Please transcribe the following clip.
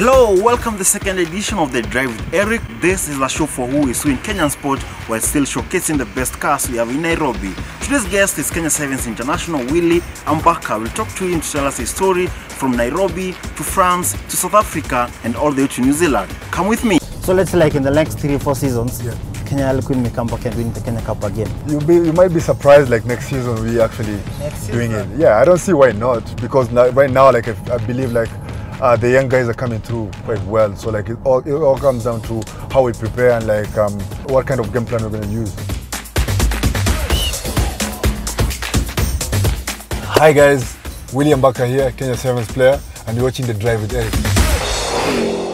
Hello, welcome to the second edition of the Drive with Eric. This is a show for who is who in Kenyan sport while still showcasing the best cars we have in Nairobi. Today's guest is Kenya Sevens International Willy Ambaka. We'll talk to him to tell us his story from Nairobi to France to South Africa and all the way to New Zealand. Come with me. So let's say like in the next three four seasons, Yeah. Kenya Harlequin may come back and win the Kenya Cup again. You be, you might be surprised like next season we actually Next doing season? it. Yeah, I don't see why not because now, right now like I, I believe like uh, the young guys are coming through quite well. So like it all, it all comes down to how we prepare and like um, what kind of game plan we're going to use. Hi guys, Willy Ambaka here, Kenya Sevens player, and you're watching the Drive with Eric.